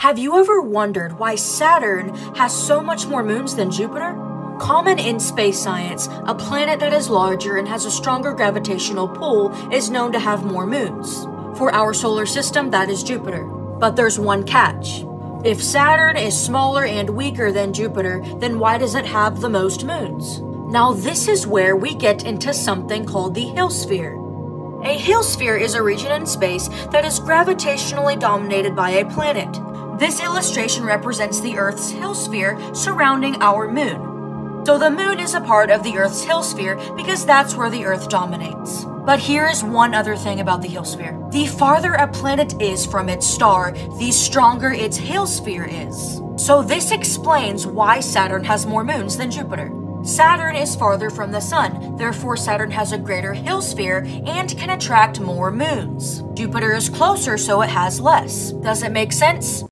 Have you ever wondered why Saturn has so much more moons than Jupiter? Common in space science, a planet that is larger and has a stronger gravitational pull is known to have more moons. For our solar system, that is Jupiter. But there's one catch. If Saturn is smaller and weaker than Jupiter, then why does it have the most moons? Now, this is where we get into something called the Hill sphere. A Hill sphere is a region in space that is gravitationally dominated by a planet. This illustration represents the Earth's Hill sphere surrounding our moon. So the moon is a part of the Earth's Hill sphere because that's where the Earth dominates. But here is one other thing about the Hill sphere. The farther a planet is from its star, the stronger its Hill sphere is. So this explains why Saturn has more moons than Jupiter. Saturn is farther from the Sun, therefore Saturn has a greater Hill sphere and can attract more moons. Jupiter is closer, so it has less. Does it make sense?